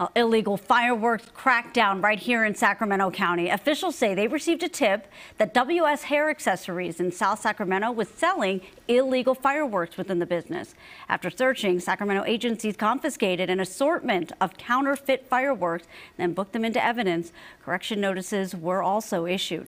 Uh, illegal fireworks crackdown right here in Sacramento County. Officials say they received a tip that WS Hair Accessories in South Sacramento was selling illegal fireworks within the business. After searching, Sacramento agencies confiscated an assortment of counterfeit fireworks, and booked them into evidence. Correction notices were also issued.